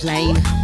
plane.